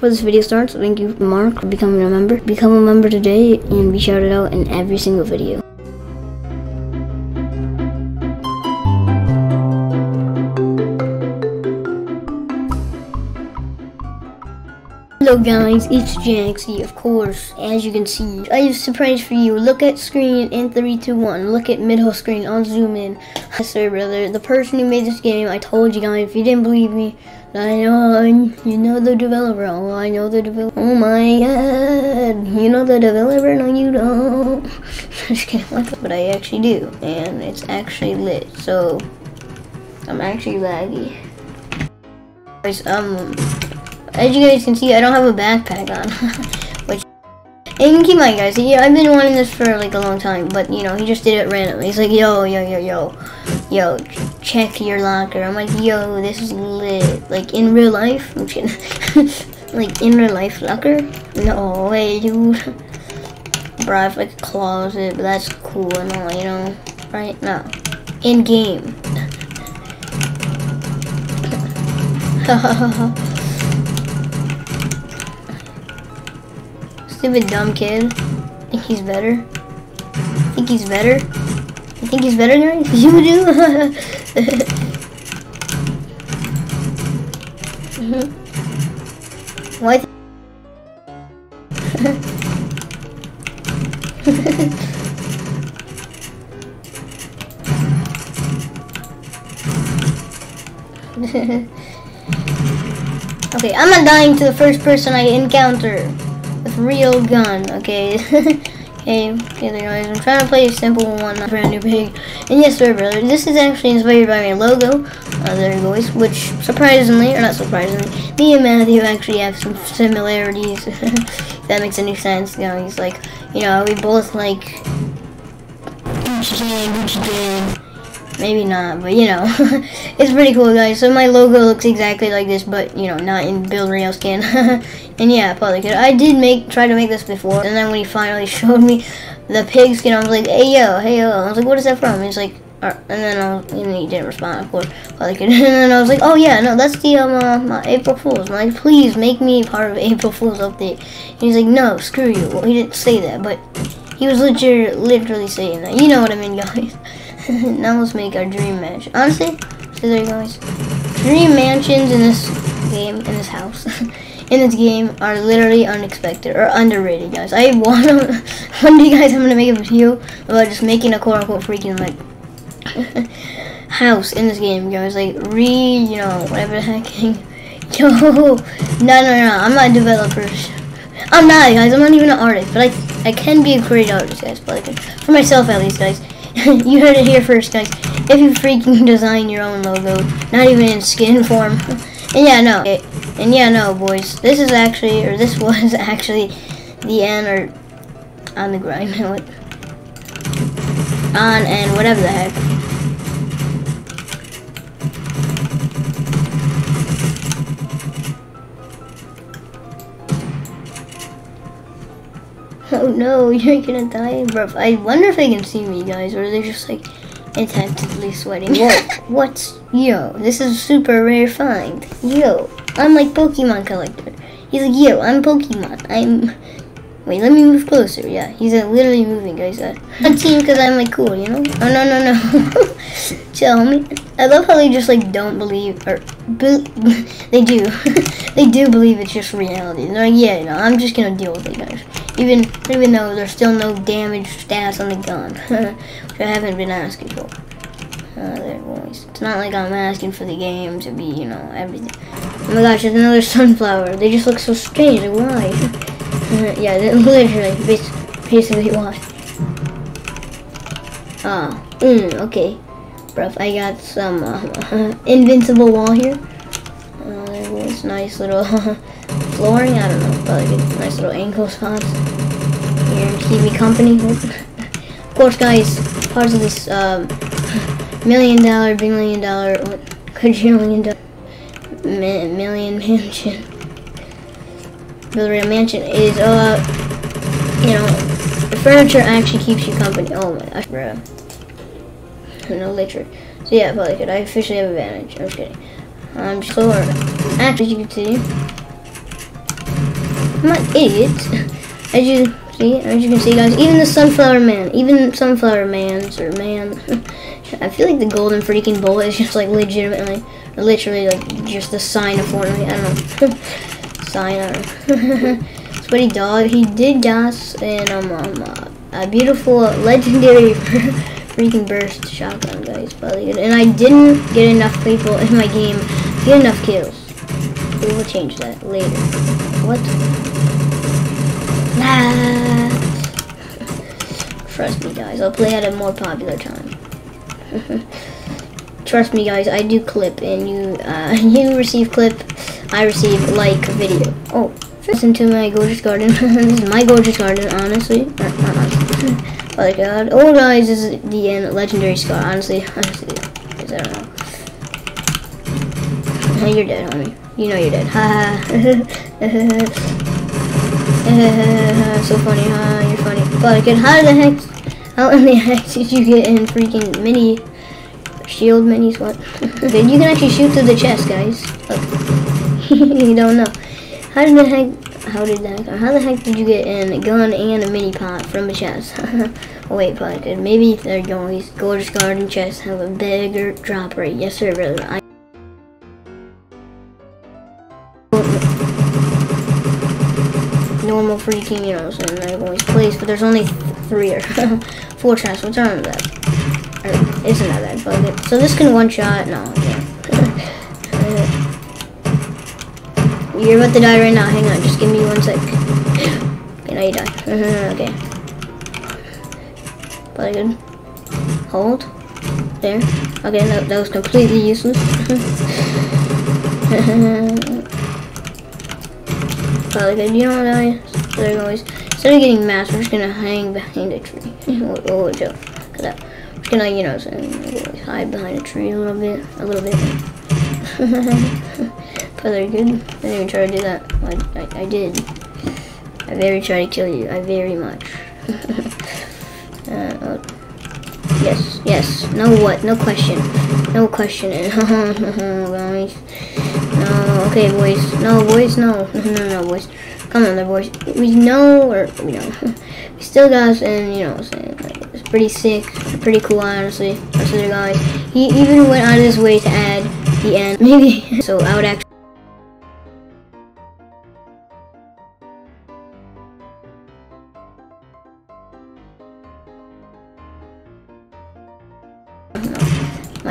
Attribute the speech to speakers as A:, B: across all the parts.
A: Before this video starts, thank you, Mark, for becoming a member. Become a member today and be shouted out in every single video. Hello guys, it's Jaxxy, of course, as you can see. I have a surprise for you. Look at screen in 3, 2, 1. Look at middle screen, I'll zoom in. Yes brother. The person who made this game, I told you guys, if you didn't believe me, I know, you know the developer. Oh, I know the developer. Oh my god, you know the developer? No, you don't. Just kidding, but I actually do. And it's actually lit, so I'm actually laggy. Guys, um, as you guys can see, I don't have a backpack on. And keep in mind, guys, yeah, I've been wanting this for like a long time, but you know, he just did it randomly. He's like, yo, yo, yo, yo, yo, check your locker. I'm like, yo, this is lit. Like in real life, I'm kidding. like in real life locker? No way, dude. Bro, I have like a closet, but that's cool and all, you know, right? No, in game. Stupid dumb kid. Think he's better? Think he's better? You think he's better, guys? You do? What? okay, I'm not dying to the first person I encounter real gun, okay? okay, okay, guys, I'm trying to play a simple one, not brand new pig. And yes, sir, brother, this is actually inspired by my logo, uh, there go, which surprisingly, or not surprisingly, me and Matthew actually have some similarities. If that makes any sense, you know, he's like, you know, we both like Gucci gang, Gucci gang. Maybe not, but you know, it's pretty cool, guys. So my logo looks exactly like this, but you know, not in Build Royale skin. and yeah, probably could. I did make try to make this before, and then when he finally showed me the pig skin, I was like, hey yo, hey yo. I was like, what is that from? He's like, uh, and then I was, and he didn't respond, of course. Probably could. And then I was like, oh yeah, no, that's the um uh, my April Fools. I'm like, please make me part of April Fools update. And he's like, no, screw you. Well, he didn't say that, but he was literally literally saying that. You know what I mean, guys. now let's make our dream mansion. Honestly, so there you guys. Dream mansions in this game, in this house, in this game are literally unexpected or underrated, guys. I want to, one day, guys, I'm gonna make a video about just making a quote unquote freaking like house in this game, guys. Like re, you know, whatever the heck. Yo, no, no, no, I'm not a developer. I'm not, guys. I'm not even an artist, but I, I can be a great artist, guys. But like, for myself, at least, guys. you heard it here first, guys. If you freaking design your own logo, not even in skin form. and yeah, no. It, and yeah, no, boys. This is actually, or this was actually the end, or on the grind. on and whatever the heck. Oh no, you're gonna die, bro. I wonder if they can see me, guys, or they're just like intensively sweating. What? What's yo? This is super rare find. Yo, I'm like Pokemon collector. He's like, yo, I'm Pokemon. I'm. Wait, let me move closer. Yeah, he's uh, literally moving, guys. Uh, a team because I'm like cool, you know? Oh no no no. Tell me. I love how they just like don't believe, or be they do. they do believe it's just reality. They're like, yeah, no, I'm just gonna deal with it, guys even even though there's still no damage stats on the gun, which I haven't been asking for. Uh, it's not like I'm asking for the game to be, you know, everything. Oh my gosh, there's another sunflower. They just look so strange. Why? yeah, literally, basically why. Ah, mm, okay. Bruh, I got some uh, invincible wall here. Uh, there was nice little flooring. I don't know, but like nice little ankle spots here to keep me company. of course, guys, parts of this um, million dollar, big million dollar, quadrillion dollar million mansion, a mansion is uh, you know, the furniture actually keeps you company. Oh my gosh, bro. No literally. So yeah, probably could. I officially have advantage. I'm just kidding. I'm just slower. Actually, you can see. I'm not idiot. As you see, as you can see, guys, even the Sunflower Man, even Sunflower Man's or man, I feel like the golden freaking bullet is just like legitimately, literally like just the sign of Fortnite. I don't know, sign. I. Sweaty dog. He did gas and um, um uh, a beautiful legendary freaking burst shotgun, guys. Probably good. And I didn't get enough people in my game get enough kills. We will change that later. What? Nah. Trust me, guys. I'll play at a more popular time. Trust me, guys. I do clip, and you uh, you receive clip. I receive like video. Oh, listen to my gorgeous garden. this is my gorgeous garden, honestly. Uh, oh god. Oh, guys, this is the end. Legendary scar. Honestly, honestly, I don't know. You're dead, homie. You know you did. dead. Ha so funny, huh? You're funny. But how the heck, how in the heck did you get in freaking mini, shield minis, what? okay, you can actually shoot through the chest, guys. you don't know. How did the heck, how did that, how the heck did you get in a gun and a mini pot from a chest? wait, but maybe they're going, gorgeous garden chests have a bigger drop rate. Yes, sir, brother. I freaking, you know, saying I always place, but there's only three or four chests, which aren't that, or isn't that bad, but so this can one shot, no, yeah. You're about to die right now, hang on, just give me one sec. Okay, now you die, okay. Probably good. Hold. There. Okay, that, was completely useless. Probably good. You know what There goes. Instead of getting masked, we're just gonna hang behind a tree. oh, oh, that. We're just gonna, you know, hide behind a tree a little bit, a little bit. Probably good. I didn't even try to do that. I, I, I did. I very try to kill you. I very much. uh, oh. Yes, yes. No what? No question. No question. guys. No, okay, boys. No, boys, no. no, no, no, boys. Come on, there, boys. We know, or we know. we still got, and you know, saying like, it's pretty sick, pretty cool, honestly. The guys. He even went out of his way to add the end. Maybe so. I would actually.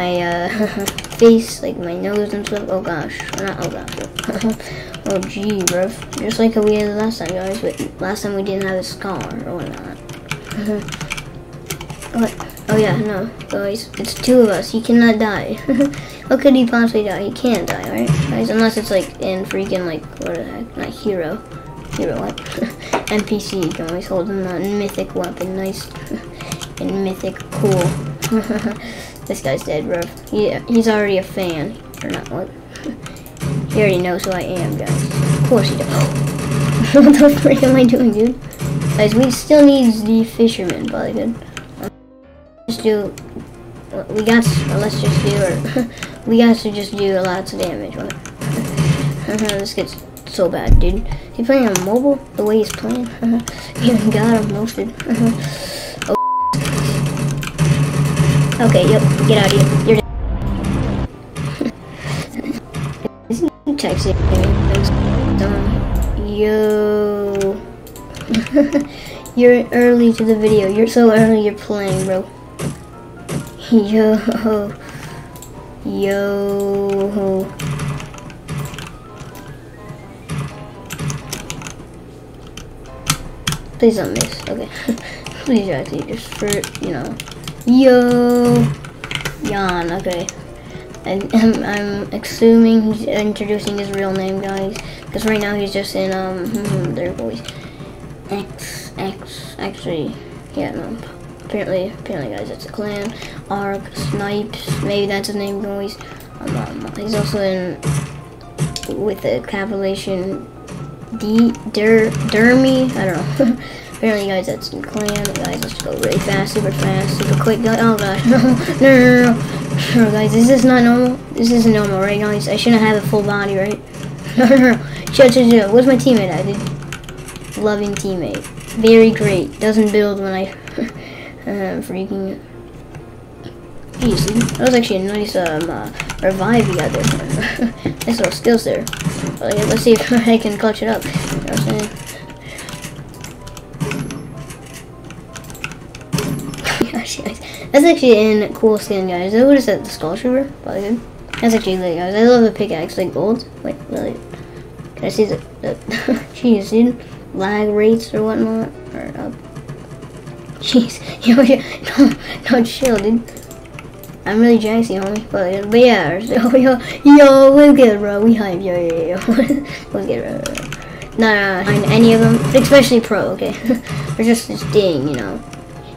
A: My uh, face, like my nose and stuff. Oh gosh, not oh gosh. oh gee, bro. Just like we did last time, guys. But last time we didn't have a scar or whatnot. what? Oh yeah, no, guys. It's two of us. He cannot die. How could he possibly die? He can't die, right, guys? Unless it's like in freaking like what the heck? Not hero. Hero what? NPC guys holding that mythic weapon, nice and mythic cool. This guy's dead, bro. He, he's already a fan. Or not, what? he already knows who I am, guys. Of course he does. what the frick am I doing, dude? Guys, we still need the fisherman, probably good. Uh, let's do... Uh, we got... Uh, let's just do... Or, we got to just do lots of damage, this gets so bad, dude. He playing on mobile? The way he's playing? Even got him roasted. Okay, yep, get out of here. You're dead. texting Yo. you're early to the video. You're so early you're playing, bro. Yo. Yo. Please don't miss. Okay. Please actually just for, you know. Yo, Jan. Okay, and I'm, I'm assuming he's introducing his real name, guys, because right now he's just in um hmm, their voice. X X actually, yeah, no. Apparently, apparently, guys, it's a clan. Ark Snipes, maybe that's his name, guys. Um, he's also in with the compilation D Der Dermy. I don't know. Apparently, guys, that's in clan. Guys, let's go really fast, super fast, super quick. Oh, gosh. No, no, no, no. No, guys, this is not normal. This isn't normal, right, guys? I shouldn't have a full body, right? No, no, no. Chill, chill, chill. Where's my teammate at, dude? loving teammate. Very great. Doesn't build when I uh, freaking. Jeez, that was actually a nice um, uh, revive you got there. nice little skills there. Well, yeah, let's see if I can clutch it up. That's actually in cool skin, guys. What is that? The Skull Trooper? Probably good. That's actually lit, guys. I love the pickaxe, like gold. Wait, really? Can I see the, the jeez, dude? Lag rates or whatnot? Or up? Jeez, yo, yo, no, no, chill, dude. I'm really Jaxxy, homie. But, but yeah, yo, yo, yo, we'll get it, bro. We hype, yo, yo, yo. we'll get it, bro. No, no, no, any of them, especially pro, okay? We're just this ding, you know.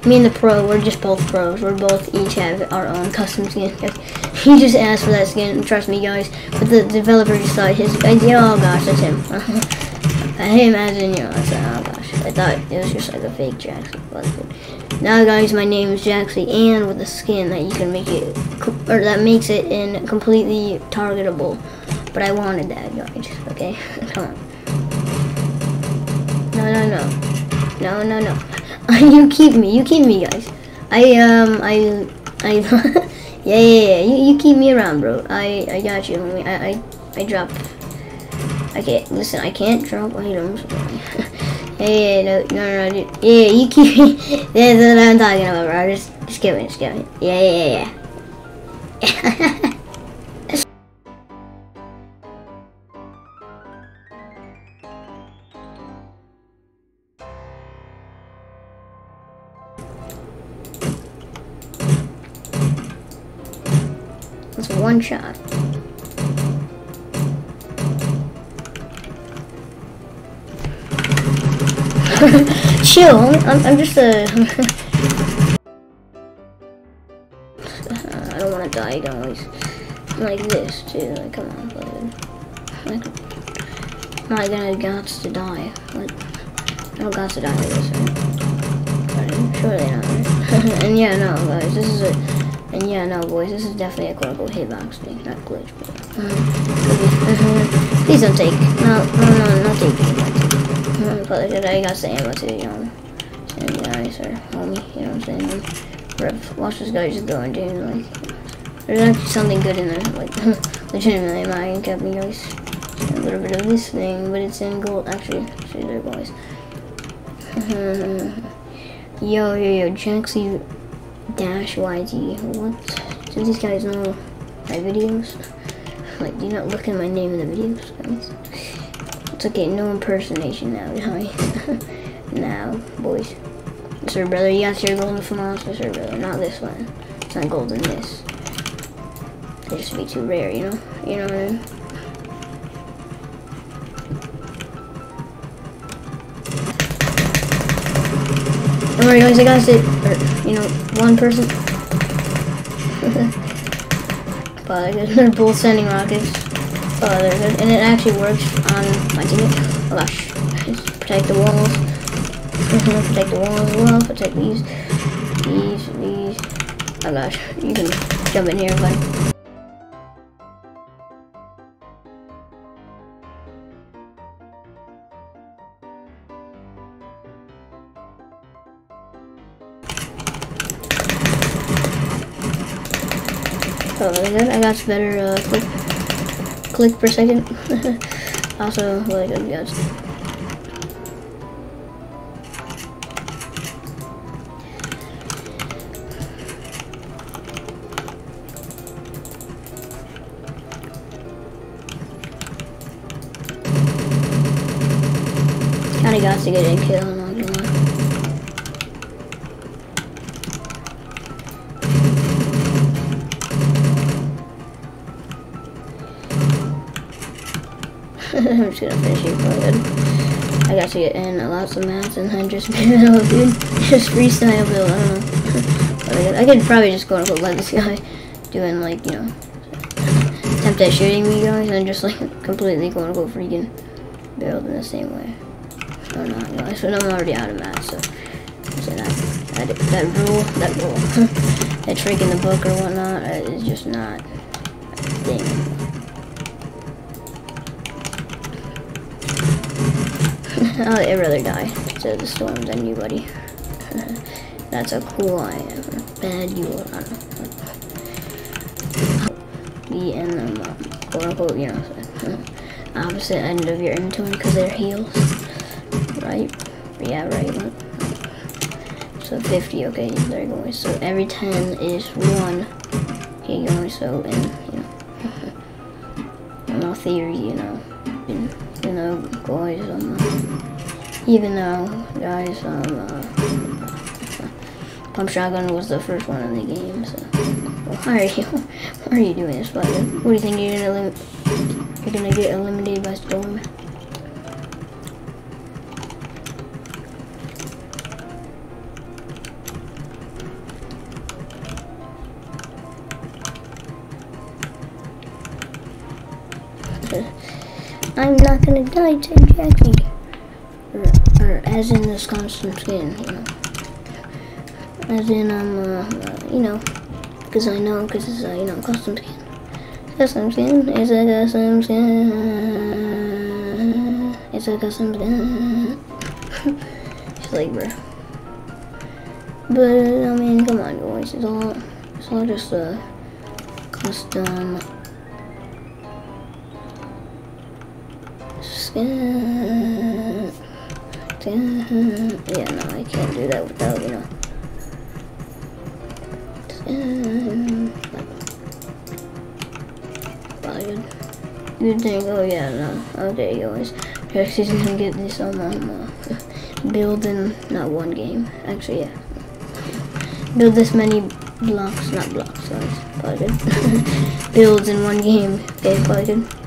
A: Me and the pro, we're just both pros. We're both each have our own custom skin. He just asked for that skin, trust me guys. But the developer decided his idea, oh gosh, that's him. him as in, you know, I said, oh gosh. I thought it was just like a fake Jaxxy. But now guys, my name is Jaxxy and with a skin that you can make it, or that makes it in completely targetable. But I wanted that guys, okay? Come on. No, no, no. No, no, no. you keep me. You keep me, guys. I um I I yeah yeah yeah. You, you keep me around, bro. I I got you. I I I drop. Okay, listen. I can't drop items. yeah yeah no no no. yeah, you keep me. That's what I'm talking about, bro. Just just me. Just me. Yeah yeah yeah yeah. Shot. Chill, I'm, I'm just a... I don't want to die, guys. Like this, too. Like, come on, dude. Like, I gonna guts to die? Like, I don't got to die like this? Surely not, and yeah, no, guys, this is a... And yeah, no, boys, this is definitely a quote-unquote hitbox thing, not glitch, but... Um, please don't take... No, no, no, not take it. But I got the ammo too, you know. Nice, or homie, you know what I'm saying? Rip, watch this guy just going, dude, like... There's actually something good in there, like, legitimately, my me, guys. A little bit of this thing, but it's in gold, actually. See there, boys. yo, yo, yo, Jaxxy dash YG. What? Do these guys know my videos? Like, do not look at my name in the videos, guys? It's okay, no impersonation now, guys. now, boys. Sir, brother, you got your golden FAMAS, sir, brother. Not this one. It's not golden, this. They just be too rare, you know? You know what I mean? Worry guys, I got it. Or, you know, one person. but they're both sending rockets. Oh, they're good. And it actually works on my teammate. Oh gosh. Just protect the walls. protect the walls as well. Protect these. These, these. Oh gosh. You can jump in here, but Better uh, click, click per second. also, really good, guys. Kinda got to get a kill. Finish it for good. I got to get in lots of maps and then just build, dude. Just freestyle build, I don't know. I I could probably just go and let this guy doing like, you know, attempt at shooting me guys and just like completely go and go freaking build in the same way. Or not guys, but I'm already out of maps, so, so that, that, that rule, that rule, that trick in the book or whatnot uh, is just not a thing. I'd rather die to the storm than you, buddy. That's how cool I am. Bad you are. The and um, quote unquote, you know, opposite end of your inventory because they're heals. Right? Yeah, right. So 50, okay, there you go. So every 10 is 1. Okay, going so, and, you know, no theory, you know, you know, guys, um, even though, guys, um, uh, Pump Shotgun was the first one in the game, so, why are you, why are you doing this, but what do you think you're gonna, you're gonna get eliminated by Storm? Not gonna die to Jackie. Or, or as in this constant skin, you know. As in, um, uh, uh, you know, because I know, because it's, uh, you know, custom skin. Custom skin, it's a custom skin. It's a custom skin. it's like, bro. But, I mean, come on, boys. It's all, it's all just a custom Yeah, no, I can't do that without, you know. Probably good. Good oh yeah, no. Okay, guys. Next can get this on um, uh, build in not one game. Actually, yeah. Build this many blocks, not blocks, sorry. Probably good. Builds in one game. Okay, probably good.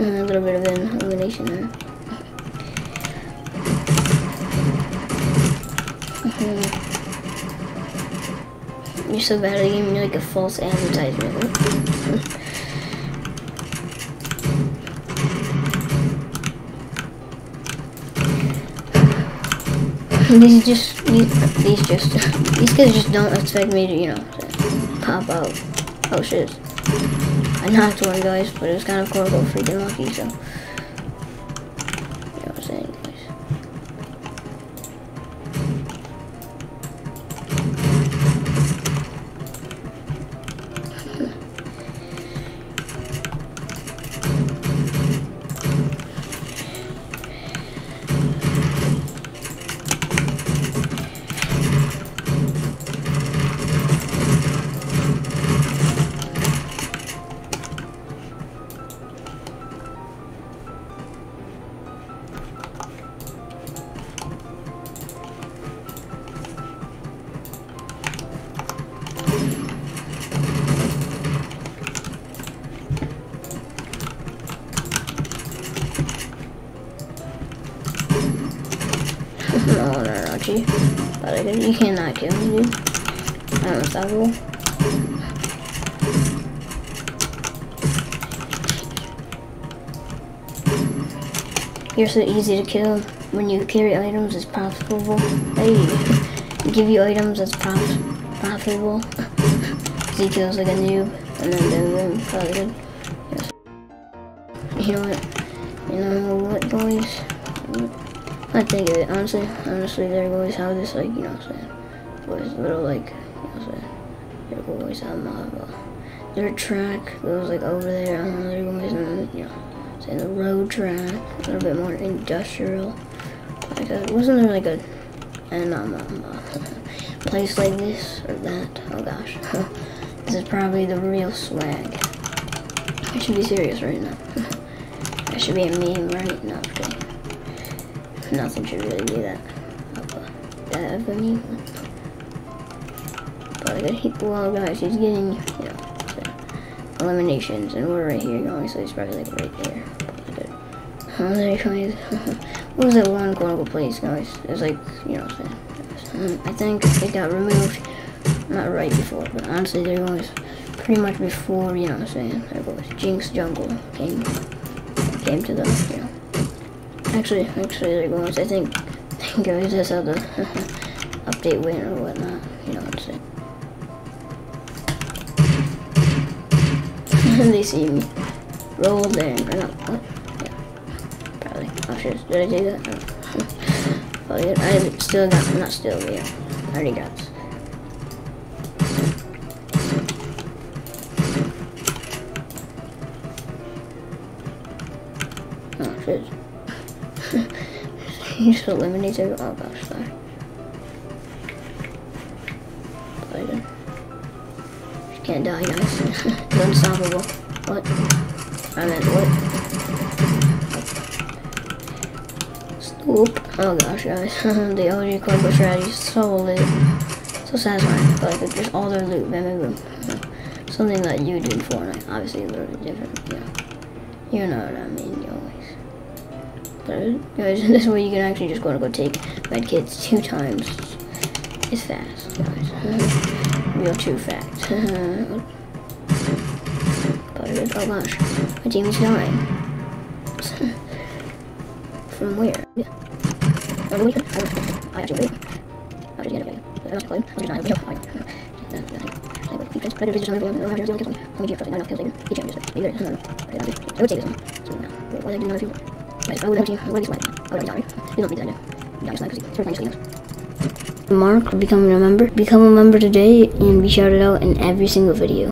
A: Uh, a little bit of an elimination there. Mm-hmm. You're so bad at giving me like a false advertisement. these just these, these just these guys just don't expect me to you know pop out. Oh shit. I knocked one, guys, but it was kind of quote unquote freaking lucky, so. You. But I can, you cannot kill me, dude. I'm unstoppable. You're so easy to kill. When you carry items, it's profitable. Hey, give you items that's prof profitable. he kills like a noob, and then boom, boom, probably good. Yes. You know what? You know what, boys? I think it, honestly, honestly, there always have this, like, you know what I'm saying, boys, little, like, you know what I'm saying, uh, dirt track goes, like, over there, I don't know, there always, in, you know, saying the road track, a little bit more industrial, like, a, wasn't there, like, a, and, um uh, place like this, or that, oh gosh, this is probably the real swag, I should be serious right now, I should be a meme right now, nothing should really be that that of a me. But I got well guys, he's getting you know eliminations and we're right here so he's probably like right there. There uh, what was that one quote place guys? It's like, you know saying. Um, I think it got removed not right before, but honestly there was pretty much before, you know what I'm saying, there was Jinx Jungle came came to the Actually, actually, there goes. I think, guys, that's how the update went or whatnot. You know what I'm saying. they see me roll there, or not? What? Yeah, probably. Oh shit! Did I do that? Oh, oh yeah. I still got, not still, yeah. I already got this. Oh shit. He just eliminates every, oh gosh. Biden. Can't die, guys. unstoppable. What? I meant what? Stoop. Oh gosh, guys. the OG Corpo strategy is so lit. So satisfying. But like, just all their loot. Bam. Something that you do in Fortnite. Obviously, a little different. Yeah. You know what I mean, always. Guys, this way you can actually just go to go take med kits two times. It's fast, guys. Real true fact. but oh gosh, my team is dying. From where? Yeah. Oh, I actually wait. I'll just get it. I'm just playing. I'm just not. I'm just Predator just another one. I don't have to kill him. How many do you have? I don't have kills later. He changes it. Maybe there. I don't know. I would take this one. So now, why did I do another few? But I would have to. I would have to. I would have to. You don't need that now. You just like because he's trying to Mark, becoming a member. Become a member today and be shouted out in every single video.